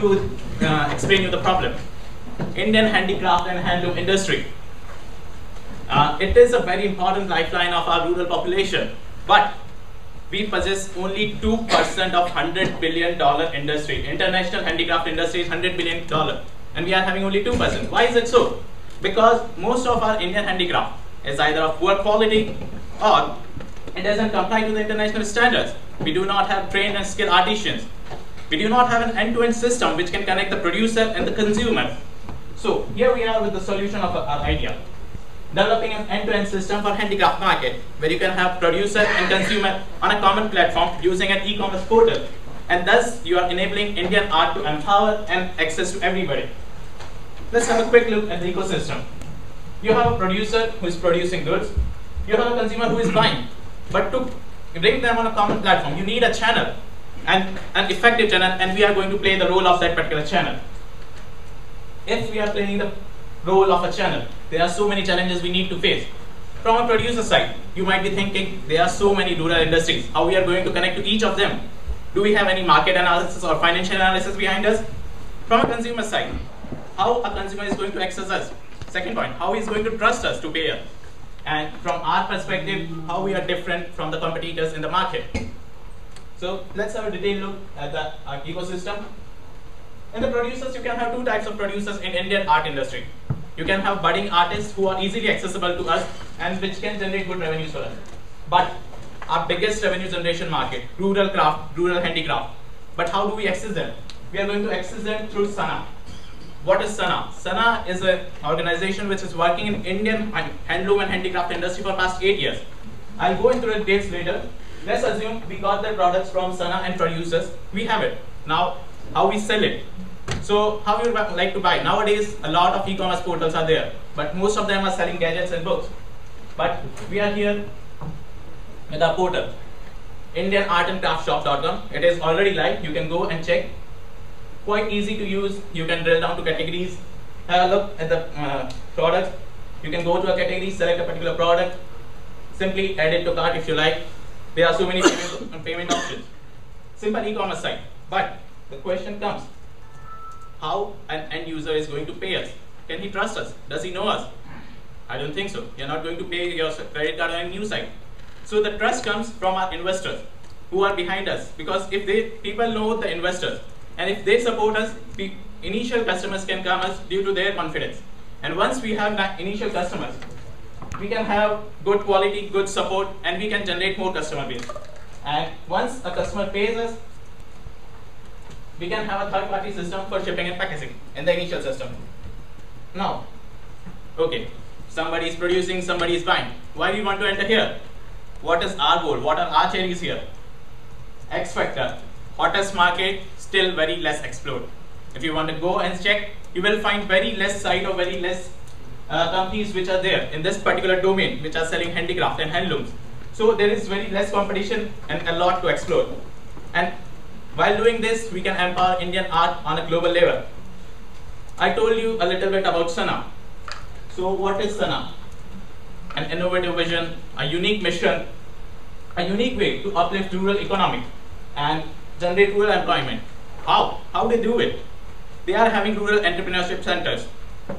to uh, explain you the problem. Indian handicraft and handloom industry. Uh, it is a very important lifeline of our rural population, but we possess only 2% of $100 billion industry. International handicraft industry is $100 billion, and we are having only 2%. Why is it so? Because most of our Indian handicraft is either of poor quality or it doesn't comply to the international standards. We do not have trained and skilled artisans. We do not have an end-to-end -end system which can connect the producer and the consumer. So here we are with the solution of our idea. Developing an end-to-end -end system for handicraft market where you can have producer and consumer on a common platform using an e-commerce portal. And thus you are enabling Indian art to empower and access to everybody. Let's have a quick look at the ecosystem. You have a producer who is producing goods. You have a consumer who is buying. But to bring them on a common platform, you need a channel and an effective channel and we are going to play the role of that particular channel. If we are playing the role of a channel, there are so many challenges we need to face. From a producer side, you might be thinking there are so many rural industries, how we are going to connect to each of them. Do we have any market analysis or financial analysis behind us? From a consumer side, how a consumer is going to access us. Second point, how he is going to trust us to pay us. And from our perspective, how we are different from the competitors in the market. So let's have a detailed look at the uh, ecosystem. In the producers, you can have two types of producers in Indian art industry. You can have budding artists who are easily accessible to us and which can generate good revenues for us. But our biggest revenue generation market, rural craft, rural handicraft. But how do we access them? We are going to access them through SANA. What is SANA? SANA is an organization which is working in Indian handloom and handicraft industry for past eight years. I'll go into the details later, Let's assume we got the products from Sana and producers. We have it. Now, how we sell it? So, how you like to buy? Nowadays, a lot of e-commerce portals are there, but most of them are selling gadgets and books. But we are here with our portal, IndianArtAndCraftShop.com. It is already live. You can go and check. Quite easy to use. You can drill down to categories. Have a look at the uh, products. You can go to a category, select a particular product, simply add it to cart if you like, there are so many payment, uh, payment options. Simple e-commerce site. But the question comes, how an end user is going to pay us? Can he trust us? Does he know us? I don't think so. You're not going to pay your credit card on a new site. So the trust comes from our investors who are behind us. Because if they people know the investors and if they support us, initial customers can come us due to their confidence. And once we have that initial customers, we can have good quality, good support, and we can generate more customer base. And once a customer pays us, we can have a third-party system for shipping and packaging in the initial system. Now, okay, somebody is producing, somebody is buying. Why do you want to enter here? What is our goal? What are our cherries here? X factor, hottest market, still very less explored. If you want to go and check, you will find very less site or very less uh, companies which are there in this particular domain which are selling handicraft and handlooms. So there is very less competition and a lot to explore. And while doing this, we can empower Indian art on a global level. I told you a little bit about Sana. So what is Sana? An innovative vision, a unique mission, a unique way to uplift rural economy and generate rural employment. How? How do they do it? They are having rural entrepreneurship centers.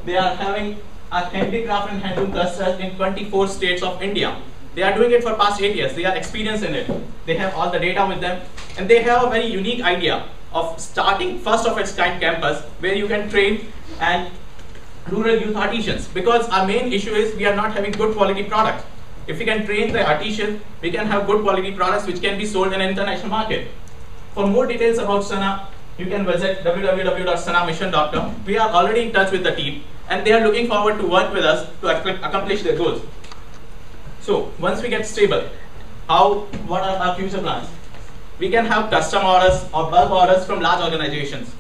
They are having are handicraft and handloom clusters in 24 states of India. They are doing it for past 8 years. They are experienced in it. They have all the data with them. And they have a very unique idea of starting first of its kind campus where you can train and rural youth artisans. Because our main issue is we are not having good quality products. If we can train the artisan, we can have good quality products which can be sold in an international market. For more details about Sana, you can visit www.sanamission.com. We are already in touch with the team and they are looking forward to work with us to accomplish their goals. So once we get stable, how, what are our future plans? We can have custom orders or bulk orders from large organizations.